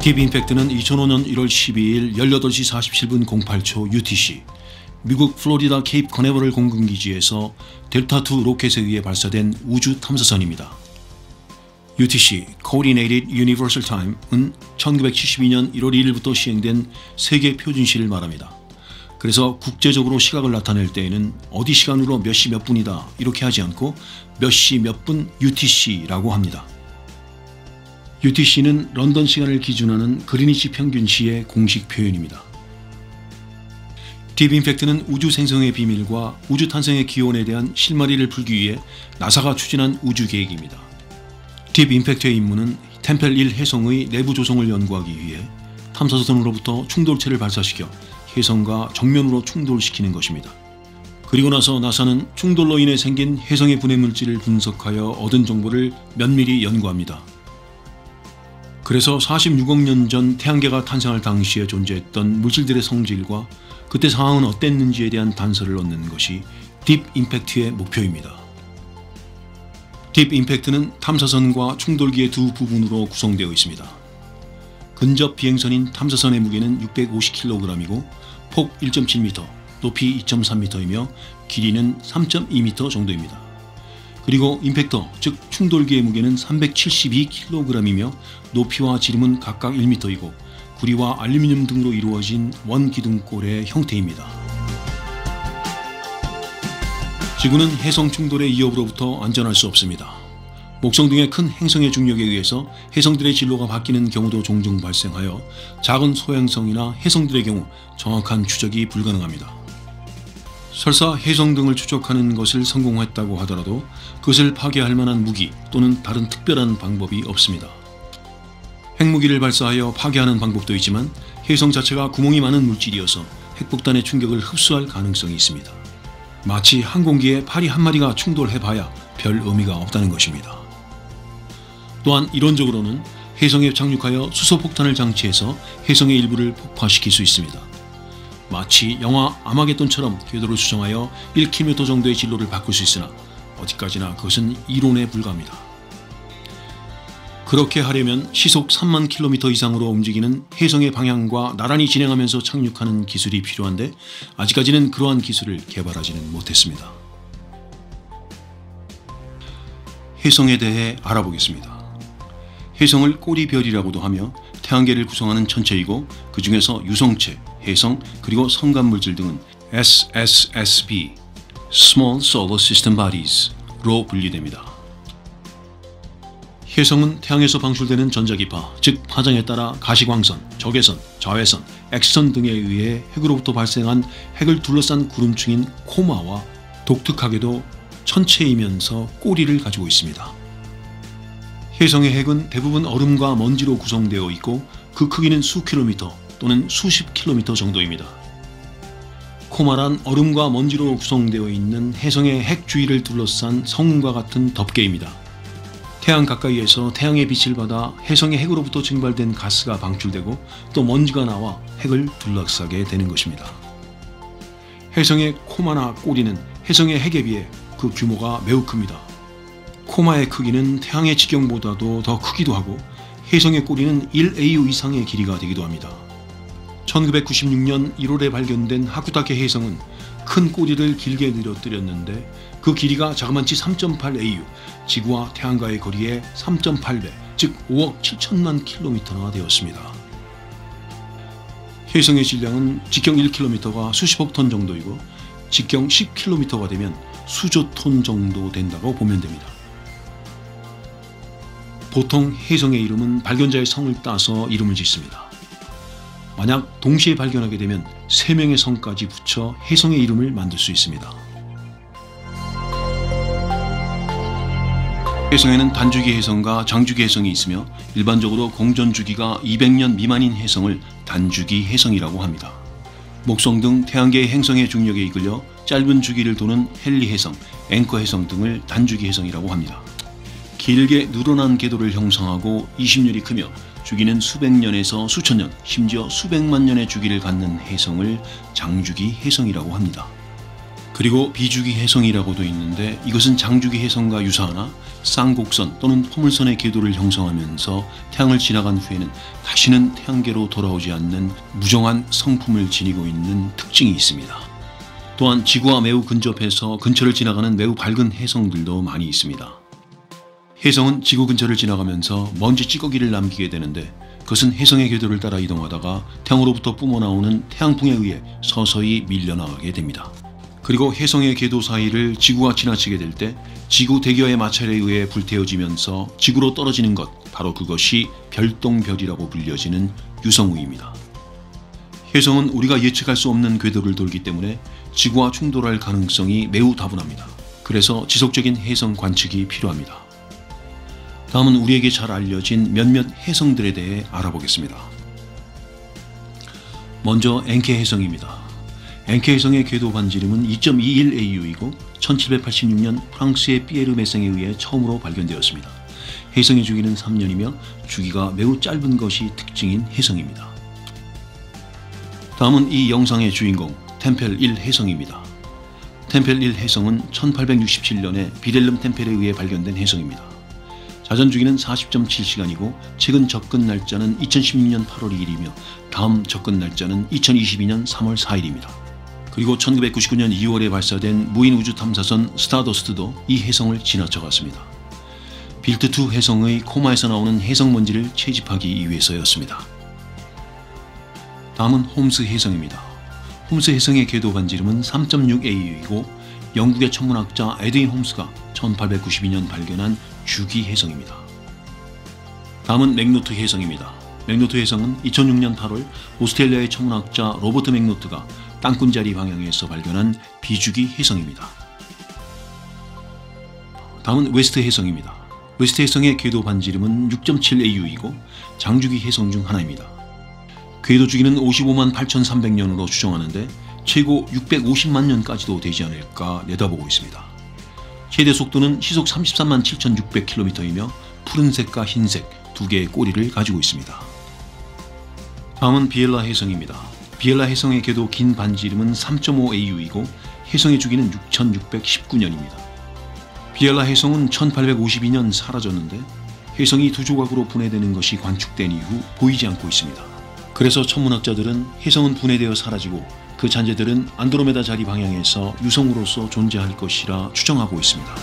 딥 임팩트는 2005년 1월 12일 18시 47분 08초 UTC 미국 플로리다 케이프 커네버럴 공군기지에서 델타2 로켓에 의해 발사된 우주 탐사선입니다. UTC Coordinated Universal Time은 1972년 1월 1일부터 시행된 세계 표준시를 말합니다. 그래서 국제적으로 시각을 나타낼 때에는 어디 시간으로 몇 시 몇 분이다 이렇게 하지 않고 몇 시 몇 분 UTC라고 합니다. UTC는 런던 시간을 기준하는 그리니치 평균 시의 공식 표현입니다. 딥 임팩트는 우주 생성의 비밀과 우주 탄생의 기원에 대한 실마리를 풀기 위해 나사가 추진한 우주 계획입니다. 딥 임팩트의 임무는 템펠 1 혜성의 내부 조성을 연구하기 위해 탐사선으로부터 충돌체를 발사시켜 혜성과 정면으로 충돌시키는 것입니다. 그리고 나서 나사는 충돌로 인해 생긴 혜성의 분해 물질을 분석하여 얻은 정보를 면밀히 연구합니다. 그래서 46억 년 전 태양계가 탄생할 당시에 존재했던 물질들의 성질과 그때 상황은 어땠는지에 대한 단서를 얻는 것이 딥 임팩트의 목표입니다. 딥 임팩트는 탐사선과 충돌기의 두 부분으로 구성되어 있습니다. 근접 비행선인 탐사선의 무게는 650kg이고 폭 1.7m, 높이 2.3m이며 길이는 3.2m 정도입니다. 그리고 임팩터, 즉 충돌기의 무게는 372kg이며 높이와 지름은 각각 1m이고 구리와 알루미늄 등으로 이루어진 원기둥골의 형태입니다. 지구는 해성 충돌의 위협으로부터 안전할 수 없습니다. 목성 등의 큰 행성의 중력에 의해서 해성들의 진로가 바뀌는 경우도 종종 발생하여 작은 소행성이나 해성들의 경우 정확한 추적이 불가능합니다. 설사 해성 등을 추적하는 것을 성공했다고 하더라도 그것을 파괴할 만한 무기 또는 다른 특별한 방법이 없습니다. 핵무기를 발사하여 파괴하는 방법도 있지만 해성 자체가 구멍이 많은 물질이어서 핵폭탄의 충격을 흡수할 가능성이 있습니다. 마치 항공기에 파리 한 마리가 충돌해봐야 별 의미가 없다는 것입니다. 또한 이론적으로는 해성에 착륙하여 수소폭탄을 장치해서 해성의 일부를 폭파시킬 수 있습니다. 마치 영화 아마겟돈처럼 궤도를 수정하여 1km 정도의 진로를 바꿀 수 있으나 어디까지나 그것은 이론에 불과합니다. 그렇게 하려면 시속 3만 킬로미터 이상으로 움직이는 해성의 방향과 나란히 진행하면서 착륙하는 기술이 필요한데 아직까지는 그러한 기술을 개발하지는 못했습니다. 해성에 대해 알아보겠습니다. 해성을 꼬리별이라고도 하며 태양계를 구성하는 천체이고 그 중에서 유성체, 해성, 그리고 성간물질 등은 SSSB (Small Solar System Bodies)로 분리됩니다. 해성은 태양에서 방출되는 전자기파, 즉 파장에 따라 가시광선, 적외선, 자외선, 엑선 등에 의해 핵으로부터 발생한 핵을 둘러싼 구름층인 코마와 독특하게도 천체이면서 꼬리를 가지고 있습니다. 해성의 핵은 대부분 얼음과 먼지로 구성되어 있고 그 크기는 수 킬로미터 또는 수십 킬로미터 정도입니다. 코마란 얼음과 먼지로 구성되어 있는 해성의 핵 주위를 둘러싼 성과 같은 덮개입니다. 태양 가까이에서 태양의 빛을 받아 해성의 핵으로부터 증발된 가스가 방출되고 또 먼지가 나와 핵을 둘러싸게 되는 것입니다. 해성의 코마나 꼬리는 해성의 핵에 비해 그 규모가 매우 큽니다. 코마의 크기는 태양의 지경보다도 더 크기도 하고 해성의 꼬리는 1AU 이상의 길이가 되기도 합니다. 1996년 1월에 발견된 하쿠타케 해성은 큰 꼬리를 길게 늘어뜨렸는데 그 길이가 자그만치 3.8AU, 지구와 태양과의 거리의 3.8배, 즉 5억 7천만 킬로미터나 되었습니다. 해성의 질량은 직경 1km가 수십억 톤 정도이고 직경 10km가 되면 수조 톤 정도 된다고 보면 됩니다. 보통 혜성의 이름은 발견자의 성을 따서 이름을 짓습니다. 만약 동시에 발견하게 되면 세 명의 성까지 붙여 혜성의 이름을 만들 수 있습니다. 혜성에는 단주기 혜성과 장주기 혜성이 있으며 일반적으로 공전 주기가 200년 미만인 혜성을 단주기 혜성이라고 합니다. 목성 등 태양계의 행성의 중력에 이끌려 짧은 주기를 도는 헨리 혜성, 앵커 혜성 등을 단주기 혜성이라고 합니다. 길게 늘어난 궤도를 형성하고 20년이 크며 주기는 수백 년에서 수천 년, 심지어 수백만 년의 주기를 갖는 해성을 장주기 해성이라고 합니다. 그리고 비주기 해성이라고도 있는데 이것은 장주기 해성과 유사하나 쌍곡선 또는 포물선의 궤도를 형성하면서 태양을 지나간 후에는 다시는 태양계로 돌아오지 않는 무정한 성품을 지니고 있는 특징이 있습니다. 또한 지구와 매우 근접해서 근처를 지나가는 매우 밝은 해성들도 많이 있습니다. 해성은 지구 근처를 지나가면서 먼지 찌꺼기를 남기게 되는데 그것은 해성의 궤도를 따라 이동하다가 태양으로부터 뿜어나오는 태양풍에 의해 서서히 밀려나가게 됩니다. 그리고 해성의 궤도 사이를 지구가 지나치게 될 때 지구 대기와의 마찰에 의해 불태워지면서 지구로 떨어지는 것 바로 그것이 별똥별이라고 불려지는 유성우입니다. 해성은 우리가 예측할 수 없는 궤도를 돌기 때문에 지구와 충돌할 가능성이 매우 다분합니다. 그래서 지속적인 해성 관측이 필요합니다. 다음은 우리에게 잘 알려진 몇몇 해성들에 대해 알아보겠습니다. 먼저 엔케 해성입니다. 엔케 해성의 궤도 반지름은 2.21AU이고 1786년 프랑스의 피에르 메생에 의해 처음으로 발견되었습니다. 해성의 주기는 3년이며 주기가 매우 짧은 것이 특징인 해성입니다. 다음은 이 영상의 주인공 템펠 1 해성입니다. 템펠 1 해성은 1867년에 비델름 템펠에 의해 발견된 해성입니다. 자전 주기는 40.7시간이고 최근 접근 날짜는 2016년 8월 2일이며 다음 접근 날짜는 2022년 3월 4일입니다. 그리고 1999년 2월에 발사된 무인 우주 탐사선 스타더스트도 이 해성을 지나쳐갔습니다. 빌트2 해성의 코마에서 나오는 해성 먼지를 채집하기 위해서였습니다. 다음은 홈스 해성입니다. 홈스 해성의 궤도 반지름은 3.6AU이고 영국의 천문학자 에드윈 홈스가 1892년 발견한 주기 해성입니다. 다음은 맥노트 혜성입니다. 맥노트 혜성은 2006년 8월 오스트레일리아의 천문학자 로버트 맥노트가 땅꾼자리 방향에서 발견한 비주기 혜성입니다. 다음은 웨스트 혜성입니다. 웨스트 혜성의 궤도 반지름은 6.7AU이고 장주기 혜성 중 하나입니다. 궤도 주기는 55만 8,300년으로 추정하는데 최고 650만 년까지도 되지 않을까 내다보고 있습니다. 최대 속도는 시속 33만 7,600km이며 푸른색과 흰색 두 개의 꼬리를 가지고 있습니다. 다음은 비엘라 해성입니다. 비엘라 해성의 궤도 긴 반지름은 3.5AU이고 해성의 주기는 6,619년입니다. 비엘라 해성은 1852년 사라졌는데 해성이 두 조각으로 분해되는 것이 관측된 이후 보이지 않고 있습니다. 그래서 천문학자들은 해성은 분해되어 사라지고 그 잔재들은 안드로메다 자리 방향에서 유성으로서 존재할 것이라 추정하고 있습니다.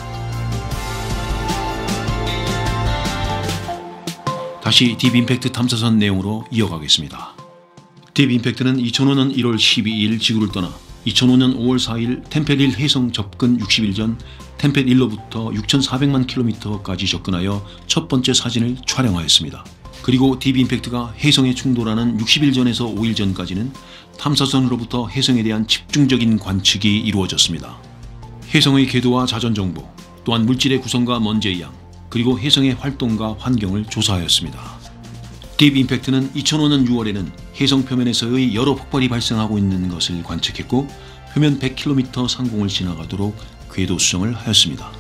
다시 딥임팩트 탐사선 내용으로 이어가겠습니다. 딥임팩트는 2005년 1월 12일 지구를 떠나 2005년 5월 4일 템펠 1 혜성 접근 60일 전 템펠 1로부터 6,400만 킬로미터까지 접근하여 첫 번째 사진을 촬영하였습니다. 그리고 딥 임팩트가 혜성에 충돌하는 60일 전에서 5일 전까지는 탐사선으로부터 해성에 대한 집중적인 관측이 이루어졌습니다. 해성의 궤도와 자전 정보, 또한 물질의 구성과 먼지의 양, 그리고 해성의 활동과 환경을 조사하였습니다. 딥 임팩트는 2005년 6월에는 해성 표면에서의 여러 폭발이 발생하고 있는 것을 관측했고 표면 100km 상공을 지나가도록 궤도 수정을 하였습니다.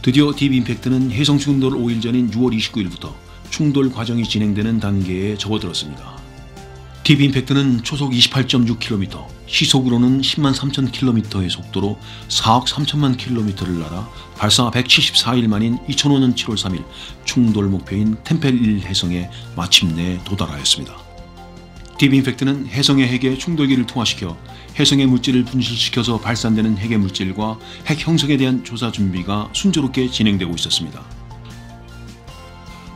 드디어 딥 임팩트는 해성 충돌 5일 전인 6월 29일부터 충돌 과정이 진행되는 단계에 접어들었습니다. 딥 임팩트는 초속 28.6km, 시속으로는 10만 3천 km의 속도로 4억 3천만 km를 날아 발사 174일 만인 2005년 7월 3일 충돌 목표인 템펠 1 해성에 마침내 도달하였습니다. 딥 임팩트는 해성의 핵에 충돌기를 통화시켜 해성의 물질을 분실시켜서 발산되는 핵의 물질과 핵 형성에 대한 조사 준비가 순조롭게 진행되고 있었습니다.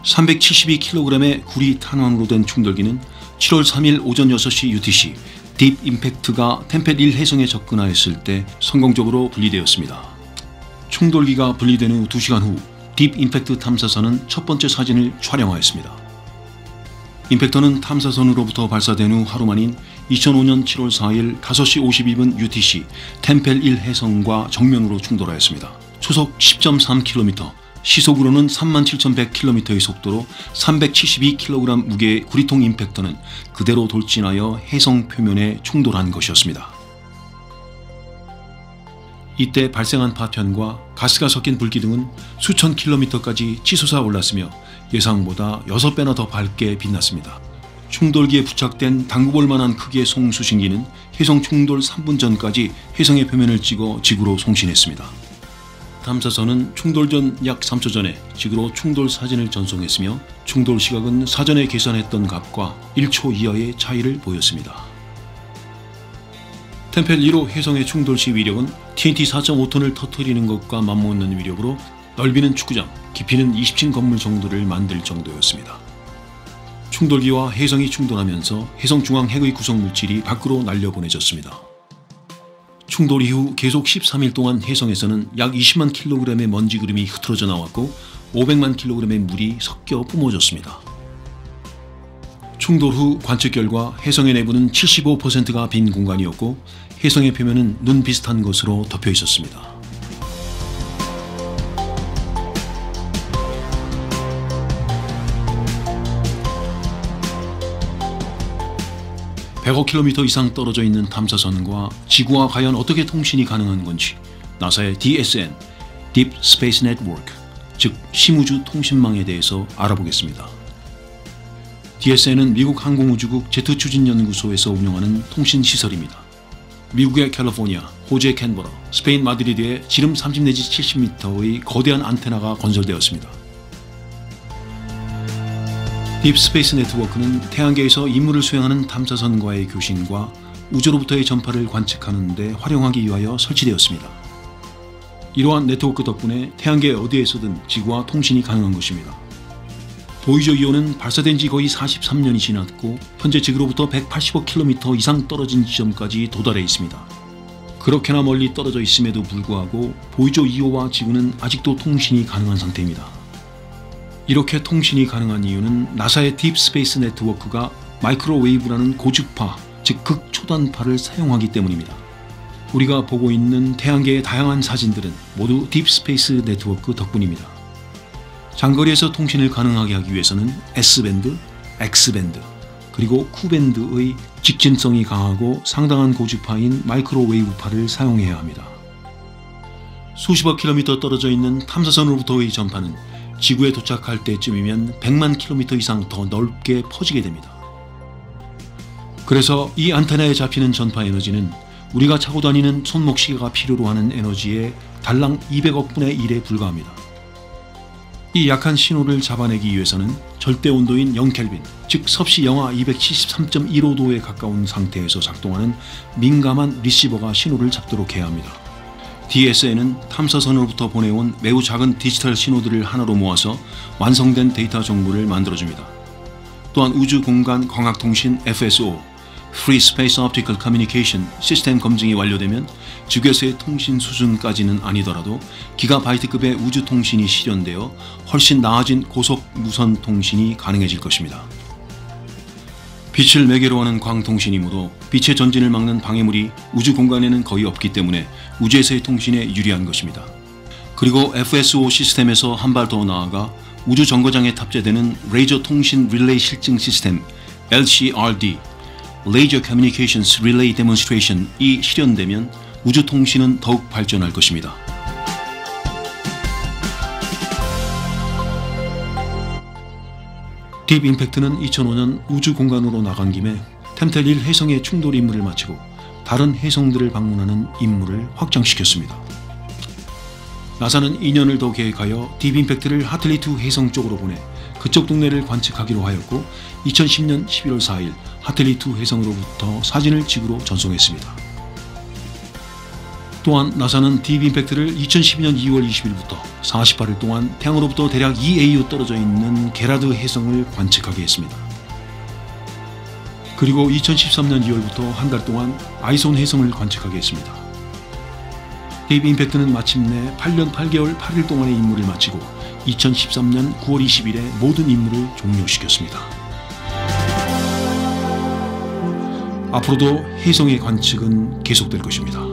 372kg의 구리 탄환으로 된 충돌기는 7월 3일 오전 6시 UTC 딥 임팩트가 템펠 1 해성에 접근하였을 때 성공적으로 분리되었습니다. 충돌기가 분리된 후 2시간 후 딥 임팩트 탐사선은 첫 번째 사진을 촬영하였습니다. 임팩터는 탐사선으로부터 발사된 후 하루 만인 2005년 7월 4일 5시 52분 UTC 템펠 1 해성과 정면으로 충돌하였습니다. 초속 10.3km, 시속으로는 37,100km의 속도로 372kg 무게의 구리통 임팩터는 그대로 돌진하여 해성 표면에 충돌한 것이었습니다. 이때 발생한 파편과 가스가 섞인 불기둥은 수천 킬로미터까지 치솟아 올랐으며 예상보다 6배나 더 밝게 빛났습니다. 충돌기에 부착된 당구볼 만한 크기의 송수신기는 해성 충돌 3분 전까지 해성의 표면을 찍어 지구로 송신했습니다. 탐사선은 충돌 전 약 3초 전에 지구로 충돌 사진을 전송했으며 충돌 시각은 사전에 계산했던 값과 1초 이하의 차이를 보였습니다. 템펠 1호 해성의 충돌 시 위력은 TNT 4.5톤을 터뜨리는 것과 맞먹는 위력으로 넓이는 축구장, 깊이는 20층 건물 정도를 만들 정도였습니다. 충돌기와 해성이 충돌하면서 해성 중앙 핵의 구성 물질이 밖으로 날려보내졌습니다. 충돌 이후 계속 13일 동안 해성에서는 약 20만 킬로그램의 먼지 구름이 흐트러져 나왔고 500만 킬로그램의 물이 섞여 뿜어졌습니다. 충돌 후 관측 결과 해성의 내부는 75%가 빈 공간이었고 해성의 표면은 눈 비슷한 것으로 덮여 있었습니다. 100억 킬로미터 이상 떨어져 있는 탐사선과 지구와 과연 어떻게 통신이 가능한 건지 나사의 DSN, Deep Space Network, 즉 심우주 통신망에 대해서 알아보겠습니다. DSN은 미국 항공우주국 제트 추진연구소에서 운영하는 통신 시설입니다. 미국의 캘리포니아, 호주의 캔버라, 스페인 마드리드에 지름 30 내지 70m의 거대한 안테나가 건설되었습니다. Deep Space Network는 태양계에서 임무를 수행하는 탐사선과의 교신과 우주로부터의 전파를 관측하는 데 활용하기 위하여 설치되었습니다. 이러한 네트워크 덕분에 태양계 어디에서든 지구와 통신이 가능한 것입니다. 보이저 2호는 발사된 지 거의 43년이 지났고 현재 지구로부터 180억 킬로미터 이상 떨어진 지점까지 도달해 있습니다. 그렇게나 멀리 떨어져 있음에도 불구하고 보이저 2호와 지구는 아직도 통신이 가능한 상태입니다. 이렇게 통신이 가능한 이유는 나사의 Deep Space Network가 마이크로웨이브라는 고주파, 즉 극초단파를 사용하기 때문입니다. 우리가 보고 있는 태양계의 다양한 사진들은 모두 Deep Space Network 덕분입니다. 장거리에서 통신을 가능하게 하기 위해서는 S밴드, X밴드, 그리고 Q밴드의 직진성이 강하고 상당한 고주파인 마이크로웨이브파를 사용해야 합니다. 수십억 킬로미터 떨어져 있는 탐사선으로부터의 전파는 지구에 도착할 때쯤이면 100만 킬로미터 이상 더 넓게 퍼지게 됩니다. 그래서 이 안테나에 잡히는 전파 에너지는 우리가 차고 다니는 손목시계가 필요로 하는 에너지의 달랑 200억 분의 1에 불과합니다. 이 약한 신호를 잡아내기 위해서는 절대 온도인 0켈빈, 즉 섭씨 영하 273.15도에 가까운 상태에서 작동하는 민감한 리시버가 신호를 잡도록 해야 합니다. DSN은 탐사선으로부터 보내온 매우 작은 디지털 신호들을 하나로 모아서 완성된 데이터 정보를 만들어줍니다. 또한 우주 공간 광학통신 FSO, Free Space Optical Communication 시스템 검증이 완료되면 지구에서의 통신 수준까지는 아니더라도 기가바이트급의 우주 통신이 실현되어 훨씬 나아진 고속 무선 통신이 가능해질 것입니다. 빛을 매개로 하는 광통신이므로 빛의 전진을 막는 방해물이 우주 공간에는 거의 없기 때문에 우주에서의 통신에 유리한 것입니다. 그리고 FSO 시스템에서 한 발 더 나아가 우주 정거장에 탑재되는 레이저 통신 릴레이 실증 시스템 LCRD Laser Communications Relay Demonstration이 실현되면 우주 통신은 더욱 발전할 것입니다. 딥 임팩트는 2005년 우주 공간으로 나간 김에 템펠 1 혜성의 충돌 임무를 마치고 다른 혜성들을 방문하는 임무를 확장시켰습니다. 나사는 2년을 더 계획하여 딥 임팩트를 하틀리 2 혜성 쪽으로 보내 그쪽 동네를 관측하기로 하였고 2010년 11월 4일 하틀리 2 혜성으로부터 사진을 지구로 전송했습니다. 또한 나사는 딥 임팩트를 2012년 2월 20일부터 48일 동안 태양으로부터 대략 2AU 떨어져 있는 게라드 혜성을 관측하게 했습니다. 그리고 2013년 2월부터 한 달 동안 아이손 해성을 관측하게 했습니다. 딥 임팩트는 마침내 8년 8개월 8일 동안의 임무를 마치고 2013년 9월 20일에 모든 임무를 종료시켰습니다. 앞으로도 해성의 관측은 계속될 것입니다.